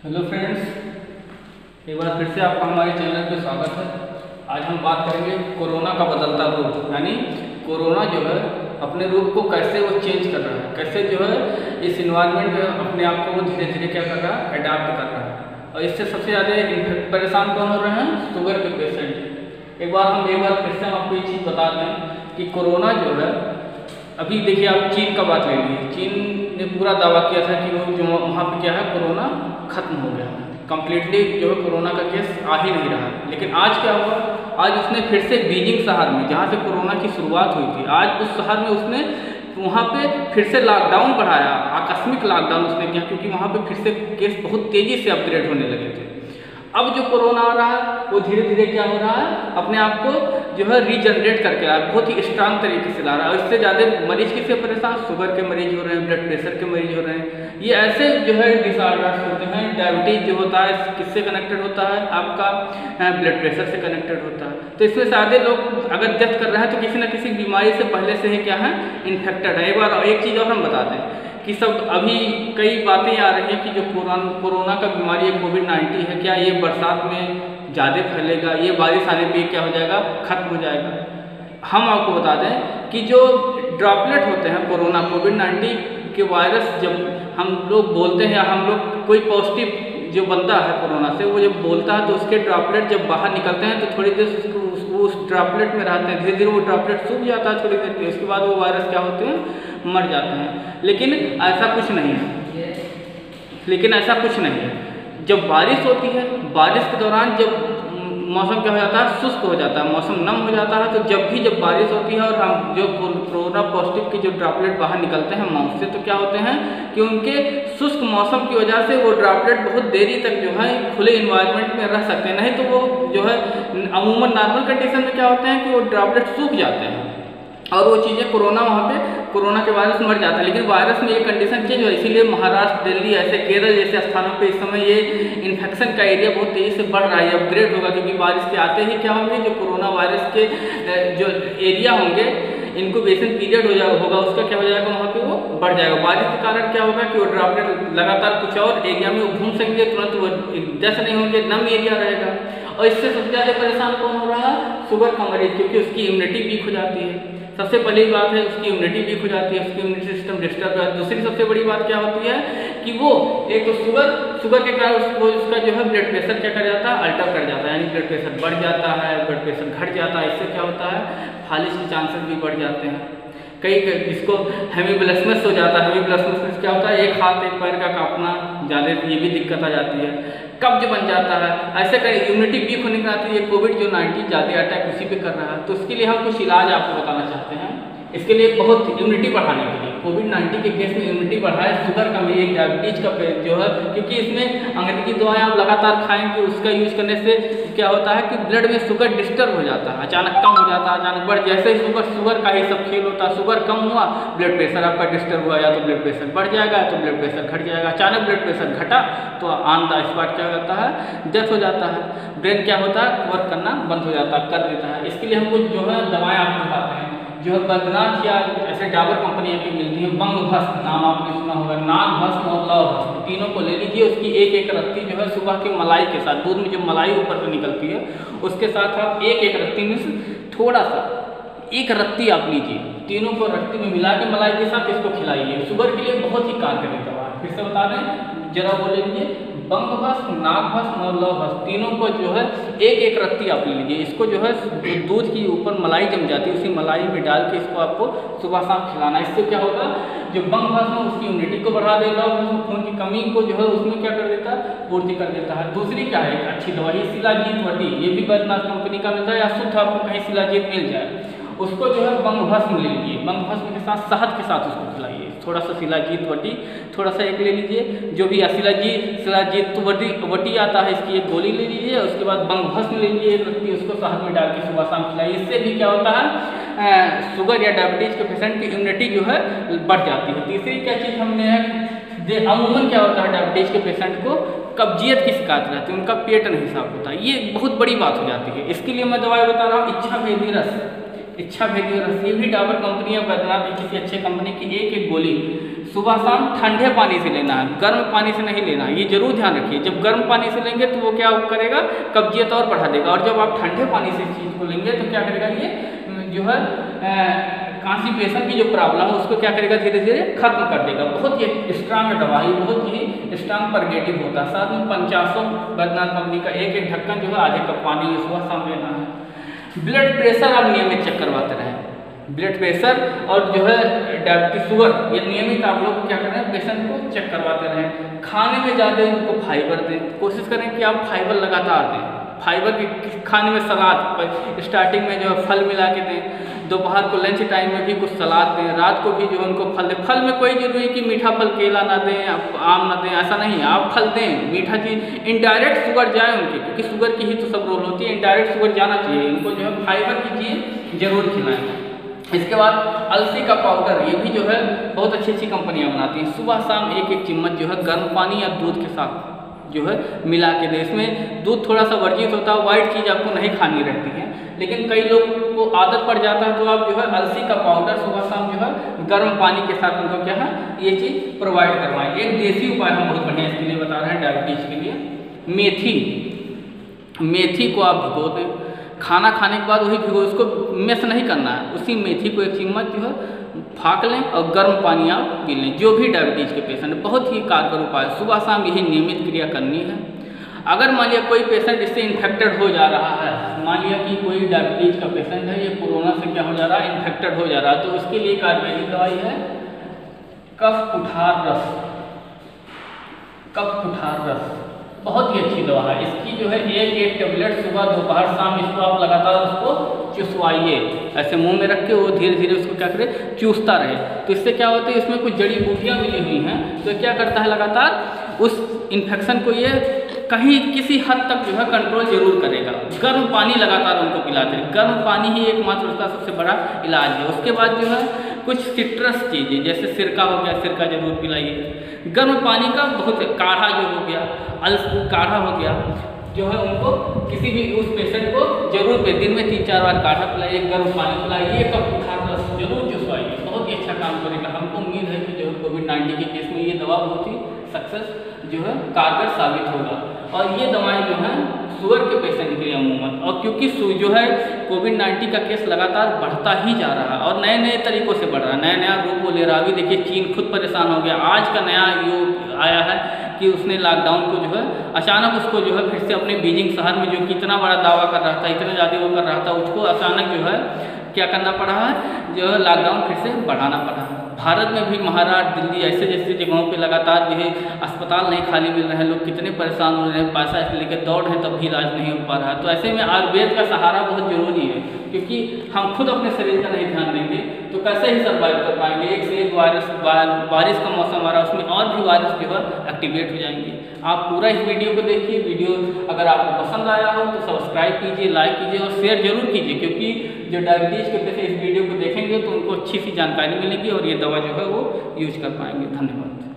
Hello friends, एक बार फिर से आपका हमारे चैनल पे स्वागत है। आज हम बात करेंगे कोरोना का बदलता रूप, यानी कोरोना जो है, अपने रूप को कैसे वो चेंज कर रहा है, कैसे जो है, इस इन्वायरमेंट में अपने आप को वो धीरे धीरे क्या कर रहा है अडाप्ट कर रहा है। और इससे सबसे ज़्यादा परेशान कौन हो रहे हैं? शुगर के पेशेंट एक बार हम, एक बार फिर से हम आपको ये चीज़ बता दें कि कोरोना जो है, अभी देखिए आप चीन का बात ले लीजिए। चीन ने पूरा दावा किया था कि वो जो वहाँ पर क्या है, कोरोना खत्म हो गया। कम्प्लीटली जो है कोरोना का केस आ ही नहीं रहा। लेकिन आज क्या हुआ? आज उसने फिर से बीजिंग शहर में, जहाँ से कोरोना की शुरुआत हुई थी, आज उस शहर में उसने वहाँ पे फिर से लॉकडाउन बढ़ाया। आकस्मिक लॉकडाउन उसने किया, क्योंकि वहाँ पे फिर से केस बहुत तेज़ी से अपग्रेड होने लगे थे। अब जो कोरोना आ रहा है, वो धीरे धीरे क्या हो रहा है? अपने आप को जो है रीजनरेट करके रहा है। बहुत ही स्ट्रांग तरीके से ला रहा है। और इससे ज़्यादा मरीज़ किससे परेशान? शुगर के मरीज़ हो रहे हैं ब्लड प्रेशर के मरीज़ हो रहे हैं। ये ऐसे जो है डिसऑर्डर्स होते हैं। डायबिटीज़ जो होता है, किससे कनेक्टेड होता है? आपका ब्लड प्रेशर से कनेक्टेड होता है। तो इसमें ज़्यादा लोग अगर डेथ कर रहे हैं तो किसी न किसी बीमारी से पहले से ही क्या है? इन्फेक्टेड है। एक बार एक चीज़ और हम बता दें। कि सब अभी कई बातें आ रही हैं कि जो कोरोना का बीमारी है कोविड नाइन्टीन है, क्या ये बरसात में ज़्यादा फैलेगा? ये बारिश आने पे क्या हो जाएगा? खत्म हो जाएगा। हम आपको बता दें कि जो ड्रॉपलेट होते हैं कोरोना कोविड नाइन्टीन के वायरस जब हम लोग बोलते हैं हम लोग कोई पॉजिटिव जो बंदा है कोरोना से, वो जब बोलता है तो उसके ड्रॉपलेट जब बाहर निकलते हैं तो थोड़ी देर उस ड्रॉपलेट में रहते हैं धीरे धीरे वो ड्रॉपलेट सूख जाता है, थोड़ी देर के उसके बाद वो वायरस क्या होते हैं? मर जाते हैं। लेकिन ऐसा कुछ नहीं है। लेकिन ऐसा कुछ नहीं है। जब बारिश होती है, बारिश के दौरान जब मौसम क्या हो जाता है? शुष्क हो जाता है। मौसम नम हो जाता है। तो जब भी जब बारिश होती है और हम जो कोरोना पॉजिटिव के जो ड्रॉपलेट बाहर निकलते हैं माउथ से तो क्या होते हैं कि उनके शुष्क मौसम की वजह से वो ड्रॉपलेट बहुत देरी तक जो है खुले इन्वायरमेंट में रह सकते हैं। नहीं तो वो जो है अमूमन नॉर्मल कंडीशन में क्या होते हैं कि वो ड्रॉपलेट सूख जाते हैं। और वो चीज़ें कोरोना वहाँ पे, कोरोना के वायरस मर जाता है। लेकिन वायरस में ये कंडीशन चेंज हो इसीलिए महाराष्ट्र, दिल्ली ऐसे केरल जैसे स्थानों पे इस समय ये इन्फेक्शन का एरिया बहुत तेज़ी से बढ़ रहा है अपग्रेड होगा, क्योंकि बारिश के आते ही क्या होंगे, जो कोरोना वायरस के जो एरिया होंगे इनक्यूबेशन पीरियड हो जाएगा होगा, उसका क्या हो जाएगा, वहाँ पे वो बढ़ जाएगा। बारिश के कारण क्या होगा कि वो ड्रॉपलेट लगातार कुछ और एरिया में घूम सकेंगे, तुरंत वो जैसे नहीं होंगे, नम एरिया रहेगा। और इससे सबसे ज़्यादा परेशान कौन हो रहा है? शुगर का मरीज़, क्योंकि उसकी इम्यूनिटी वीक हो जाती है। सबसे पहली बात है उसकी इम्यूनिटी वीक हो जाती है, उसकी इम्यूनिटी सिस्टम डिस्टर्ब हो है। दूसरी सबसे बड़ी बात क्या होती है कि वो एक तो शुगर शुगर के कारण उसको, उसका जो है ब्लड प्रेशर क्या कर जाता है अल्टर कर जाता है, यानी ब्लड प्रेशर बढ़ जाता है ब्लड प्रेशर घट जाता है, इससे क्या होता है, फालिश के चांसेस भी बढ़ जाते हैं। कई इसको हेमीब्लसमस हो जाता है हेमीब्लसमस क्या होता है, एक हाथ एक पैर का कांपना ज़्यादा ये भी दिक्कत आ जाती है। कब्ज बन जाता है। ऐसे कर इम्यूनिटी वीक होने के नाते ये कोविड जो नाइन्टीन ज़्यादा अटैक उसी पे कर रहा है। तो उसके लिए हम कुछ इलाज आपको बताना चाहते हैं। इसके लिए बहुत इम्यूनिटी बढ़ाने के लिए। कोविड नाइन्टीन के केस में इम्यूनिटी बढ़ाए शुगर का भी एक डायबिटीज़ का जो है, क्योंकि इसमें अंग्रेज़ी दवाएँ आप लगातार खाएँगे उसका यूज़ करने से क्या होता है कि ब्लड में शुगर डिस्टर्ब हो जाता है, अचानक कम हो जाता है, अचानक बढ़ जैसे ही शुगर शुगर का ही सब खेल होता है शुगर कम हुआ ब्लड प्रेशर आपका डिस्टर्ब हुआ, या तो ब्लड प्रेशर बढ़ जाएगा तो ब्लड प्रेशर घट जाएगा। अचानक ब्लड प्रेशर घटा तो ऑन द स्पॉट क्या होता है? डेथ हो जाता है। ब्रेन क्या होता है? वर्क करना बंद हो जाता है, कर देता है। इसके लिए हम कुछ जो है दवाएँ आपको बताते हैं। जो है बद्रनाथ या ऐसे डाबर कंपनियाँ भी मिलती हैं बंग भस्म नाम आपने सुना होगा नाग भस्म और लव भस्म तीनों को ले लीजिए, उसकी एक एक रत्ती जो है सुबह की मलाई के साथ, दूध में जो मलाई ऊपर से निकलती है, उसके साथ आप एक एक रत्ती में थोड़ा सा, एक रत्ती आप लीजिए, तीनों को रत्ती में मिला के मलाई के साथ इसको खिलाइए। शुगर के लिए बहुत ही कारगर दवा। फिर से बता दें, जरा बोले लीजिए बंग भस्म नाग भस्म और लव भस्म तीनों को जो है एक एक रत्ती आप ले लीजिए। इसको जो है दूध की ऊपर मलाई जम जाती है, उसी मलाई में डाल के इसको आपको सुबह शाम खिलाना इससे क्या होगा? जो बंग भस्म उसकी इम्यूनिटी को बढ़ा देगा भस्म खून की कमी को जो है उसमें क्या कर देता है? पूर्ति कर देता है। दूसरी क्या है? अच्छी दवाई शिलाजीत वटी। ये भी बैद्यनाथ कंपनी का मिलता है या शुद्ध आपको कहीं शिलाजीत मिल जाए? उसको जो है बंग भस्म ले लीजिए बंग भस्म के साथ शहद के साथ उसको खिलाइए। थोड़ा सा शिलाजीत वटी, थोड़ा सा एक ले लीजिए। जो भी शिलाजीत शिलाजीत वटी वटी आता है, इसकी एक गोली ले लीजिए। उसके बाद बंग भस्म ले लीजिए एक रत्ती उसको शहद में डाल के सुबह शाम खिलाइए। इससे भी क्या होता है शुगर या डायबिटीज़ के पेशेंट की इम्यूनिटी जो है, बढ़ जाती है। तीसरी क्या चीज़ हमने है अमूमन क्या होता है डायबिटीज़ के पेशेंट को, कब्जियत की शिकायत रहती है। उनका पेट नहीं साफ़ होता। ये बहुत बड़ी बात हो जाती है। इसके लिए मैं दवाई बता रहा हूँ, इच्छा भेदी रस। इच्छा भेदी रस ये भी डाबर कंपनी है बैद्यनाथ किसी अच्छे कंपनी की एक एक गोली सुबह शाम ठंडे पानी से लेना है गर्म पानी से नहीं लेना, ये ज़रूर ध्यान रखिए। जब गर्म पानी से लेंगे तो वो क्या करेगा? कब्जियत और बढ़ा देगा। और जब आप ठंडे पानी से चीज़ को लेंगे तो क्या करेगा? ये जो है कॉन्स्टिपेशन की जो प्रॉब्लम है, उसको क्या करेगा? धीरे धीरे खत्म कर देगा। बहुत ही स्ट्रांग दवा है बहुत ही स्ट्रांग परगेटिव होता है। साथ में पंचासों बैद्यनाथ कंपनी का एक एक ढक्कन जो है, आधे कप पानी सुबह शाम लेना है। ब्लड प्रेशर आप नियमित चेक करवाते रहें। ब्लड प्रेशर और जो है डायबिटीज़ शुगर ये नियमित आप लोग क्या करें पेशेंट को चेक करवाते रहें। खाने में ज़्यादा उनको फाइबर दें। कोशिश करें कि आप फाइबर लगातार दें। फाइबर के खाने में सलाद स्टार्टिंग में जो है फल मिला के दें। दोपहर को लंच टाइम में भी कुछ सलाद दें, रात को भी जो उनको फल दें। फल में कोई ज़रूरी कि मीठा फल केला ना दें आप आम ना दें, ऐसा नहीं। आप फल दें। मीठा चीज़ इनडायरेक्ट शुगर जाए उनकी, क्योंकि शुगर की ही तो सब रोल होती है। इनडायरेक्ट शुगर जाना चाहिए। इनको जो है फाइबर की चीज़ ज़रूर खिलाएँ। इसके बाद अलसी का पाउडर ये भी जो है बहुत अच्छी अच्छी कंपनियाँ बनाती हैं। सुबह शाम एक एक चम्मच जो है गर्म पानी या दूध के साथ। जो है, मिला के दें। इसमें दूध थोड़ा सा वर्जित होता है वाइट चीज़ आपको नहीं खानी रहती है। लेकिन कई लोग को आदत पड़ जाता है तो आप जो है, अलसी का पाउडर सुबह शाम जो है, गर्म पानी के साथ उनको क्या है, ये चीज़ प्रोवाइड करवाएँ। एक देसी उपाय हम बहुत बढ़िया इसके लिए बता रहे हैं डायबिटीज़ के लिए। मेथी। मेथी को आप भिगो दें। खाना खाने के बाद वही भिगो, उसको मेस नहीं करना है। उसी मेथी को एक चम्मच जो है, फाक लें और गर्म पानी आप पी लें। जो भी डायबिटीज़ के पेशेंट बहुत ही कारगर उपाय सुबह शाम यही नियमित क्रिया करनी है। अगर मान लिया कोई पेशेंट इससे इन्फेक्टेड हो जा रहा है, मान लिया कि कोई डायबिटीज़ का पेशेंट है, ये कोरोना से क्या हो जा रहा है? इन्फेक्टेड हो जा रहा है। तो उसके लिए एक आयुर्वेदिक दवाई है, कफ कुठार रस। कफ कुठार रस। बहुत ही अच्छी दवा है। इसकी जो है एक एक टेबलेट सुबह दोपहर शाम इसको आप लगातार उसको चुसवाइए। ऐसे मुँह में रख के वो धीरे धीरे उसको क्या करे, चूसता रहे। तो इससे क्या होता है, इसमें कुछ जड़ी बूटियाँ मिली हुई हैं। तो क्या करता है लगातार, उस इन्फेक्शन को ये कहीं किसी हद तक जो है कंट्रोल ज़रूर करेगा। गर्म पानी लगातार उनको पिलाते हैं गर्म पानी ही एकमात्र उसका सबसे बड़ा इलाज है। उसके बाद जो है कुछ सिट्रस चीज़ें, जैसे सिरका हो गया, सिरका ज़रूर पिलाइए। गर्म पानी का बहुत काढ़ा जो हो गया अल काढ़ा हो गया, जो है उनको किसी भी उस पेशेंट को ज़रूर पे दिन में तीन चार बार काढ़ा पिलाइए, गर्म पानी पिलाइए कब बुखार रस ज़रूर चुसवाइए बहुत ही अच्छा काम करेगा। हमको उम्मीद है कि जो कोविड नाइन्टीन के केस में ये दवा बहुत ही सक्सेस जो है कारगर साबित होगा। और ये दवाएँ जो हैं शुगर के पेशेंट के लिए अमूमन और क्योंकि जो है कोविड नाइन्टीन का केस लगातार बढ़ता ही जा रहा है और नए नए तरीकों से बढ़ रहा है। नया नया रूप वो ले रहा अभी देखिए, चीन खुद परेशान हो गया। आज का नया योग आया है कि उसने लॉकडाउन को जो है, अचानक उसको जो है फिर से अपने बीजिंग शहर में जो कितना बड़ा दावा कर रहा था, इतना ज़्यादा वो कर रहा था, उसको अचानक जो है, क्या करना पड़ा है? जो है लॉकडाउन फिर से बढ़ाना पड़ा है। भारत में भी महाराष्ट्र दिल्ली ऐसे जैसे जगहों पे लगातार जो है अस्पताल नहीं खाली मिल रहे हैं, लोग कितने परेशान हो रहे हैं, पैसा लेकर दौड़ है तब भी इलाज नहीं हो पा रहा। तो ऐसे में आयुर्वेद का सहारा बहुत ज़रूरी है। क्योंकि हम खुद अपने शरीर का नहीं ध्यान देंगे तो कैसे ही सर्वाइव कर पाएँगे? एक से एक वायरस बारिश का मौसम आ रहा है, उसमें और भी वायरस जो है एक्टिवेट हो जाएँगे। आप पूरा इस वीडियो को देखिए। वीडियो अगर आपको पसंद आया हो तो सब्सक्राइब कीजिए लाइक कीजिए और शेयर ज़रूर कीजिए, क्योंकि जो डायबिटीज़ के पेशेंट इस वीडियो को देखेंगे तो उनको अच्छी सी जानकारी मिलेगी और ये दवा जो है वो यूज़ कर पाएँगे। धन्यवाद।